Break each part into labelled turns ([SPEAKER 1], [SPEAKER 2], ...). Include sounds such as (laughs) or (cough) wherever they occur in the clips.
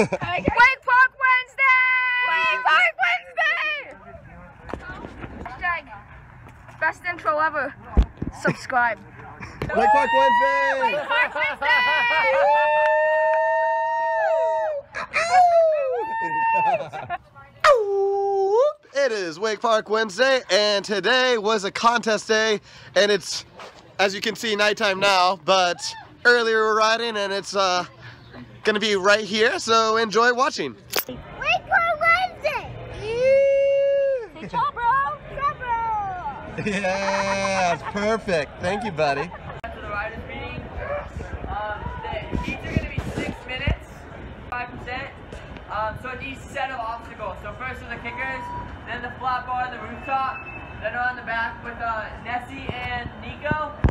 [SPEAKER 1] Wake Park Wednesday! Wake Park Wednesday! Hashtag best intro ever. Subscribe.
[SPEAKER 2] Wake Park Wednesday!
[SPEAKER 1] Wake Park (laughs) Wednesday!
[SPEAKER 2] It is Wake Park Wednesday, and today was a contest day, and it's, as you can see, nighttime now, but earlier we we're riding, and it's uh, gonna be right here, so enjoy watching.
[SPEAKER 1] Wake Park Wednesday! Good job, bro! Good bro!
[SPEAKER 2] Yeah, it's perfect. Thank you, buddy.
[SPEAKER 3] to the riders meeting. Um, the heats are going to be six minutes, 5%. Um, so it's each set of obstacles. So first are the kickers, then the flat bar and the rooftop, then on the back with uh, Nessie and Nico.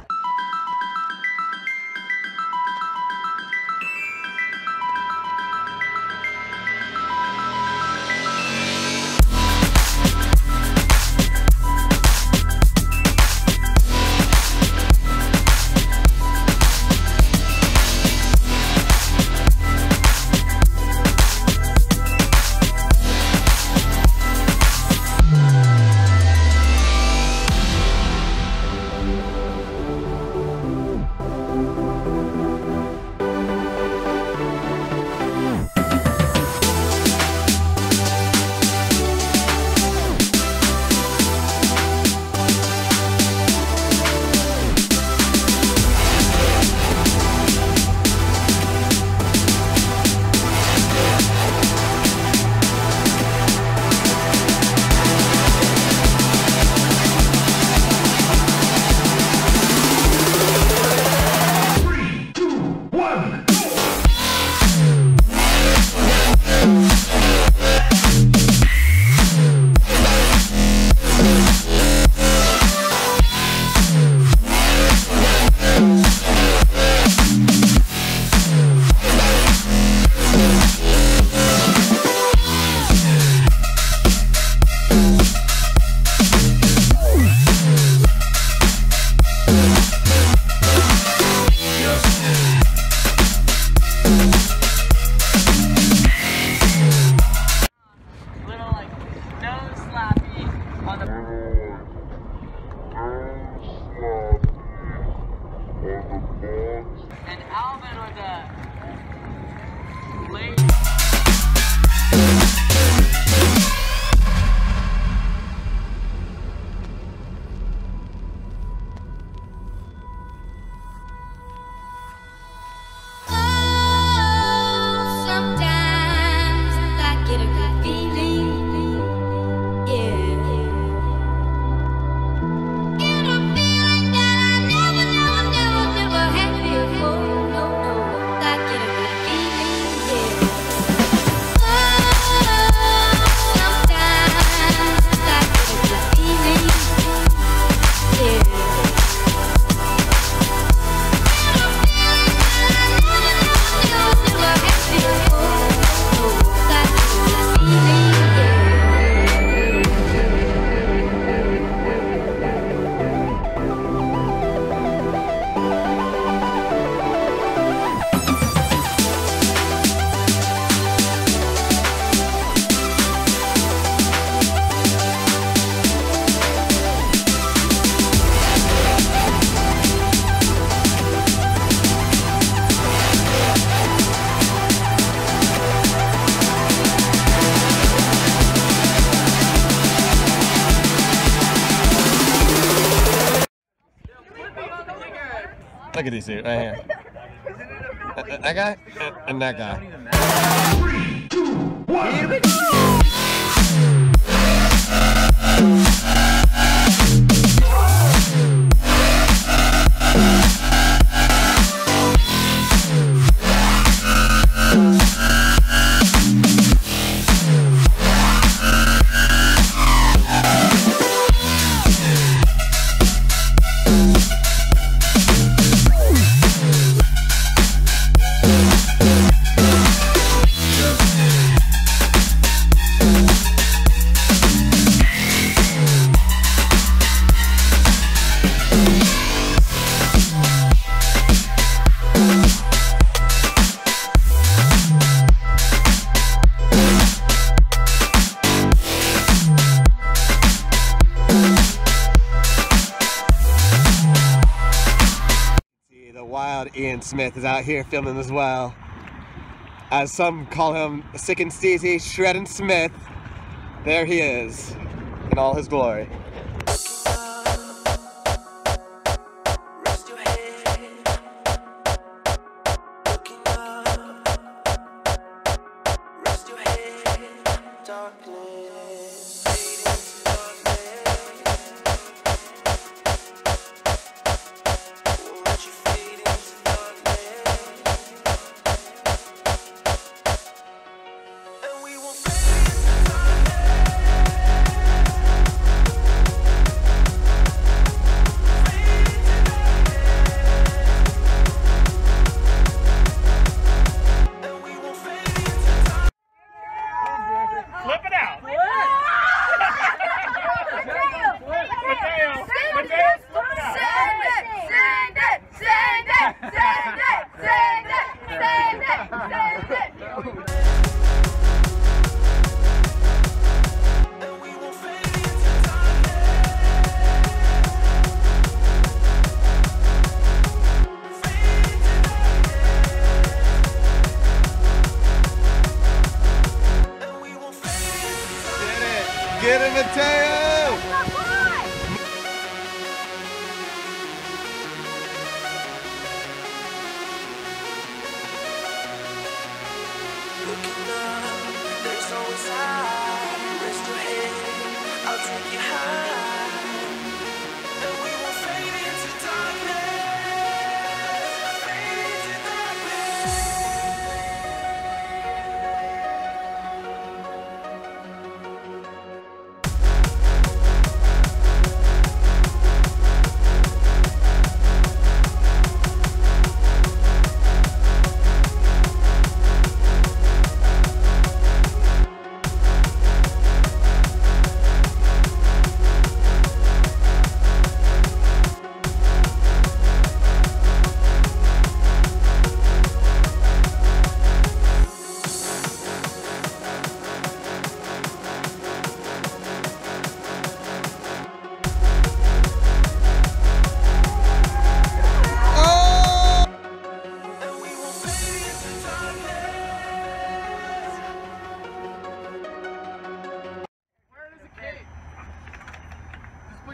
[SPEAKER 2] Look at these two right here. That, that guy and that guy. Ian Smith is out here filming as well. As some call him Sick and Steezy Shreddin' Smith, there he is in all his glory.
[SPEAKER 1] Rest
[SPEAKER 2] Get it, Mateo!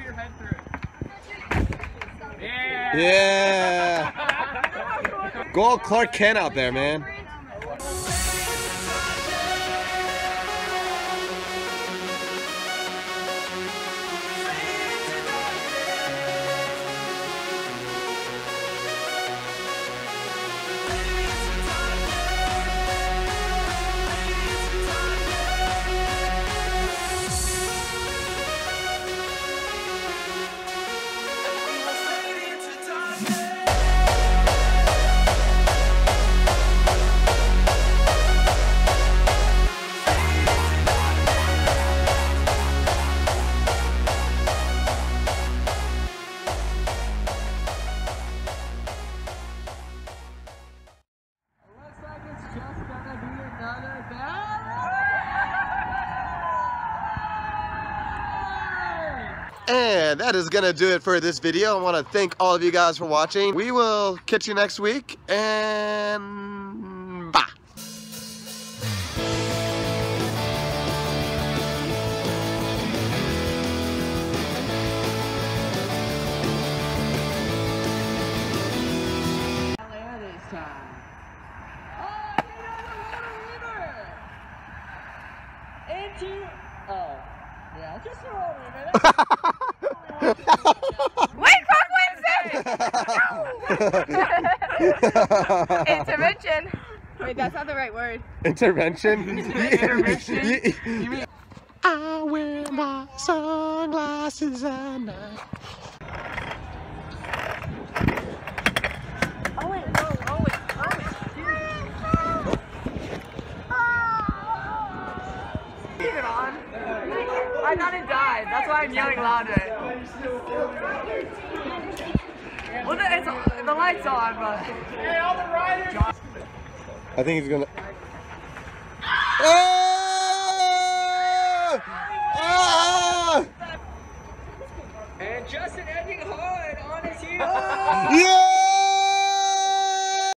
[SPEAKER 1] Your head
[SPEAKER 4] through it. Yeah.
[SPEAKER 2] Yeah! (laughs) Go Clark Kent out there, man. And that is gonna do it for this video. I wanna thank all of you guys for watching. We will catch you next week and bye.
[SPEAKER 5] Atlanta this time. Oh, you know the winner! Into. Oh. Yeah, just throw over a minute. (laughs)
[SPEAKER 6] Intervention. Wait, that's not the right word.
[SPEAKER 2] Intervention? (laughs)
[SPEAKER 4] Intervention? (laughs)
[SPEAKER 2] You mean- I wear my sunglasses at night.
[SPEAKER 5] I thought it died. That's why I'm yelling louder. Well, the, the light's on, but... Hey, all the riders!
[SPEAKER 2] I think he's gonna... Ah! Ah! And Justin ending hard on his heel! yeah!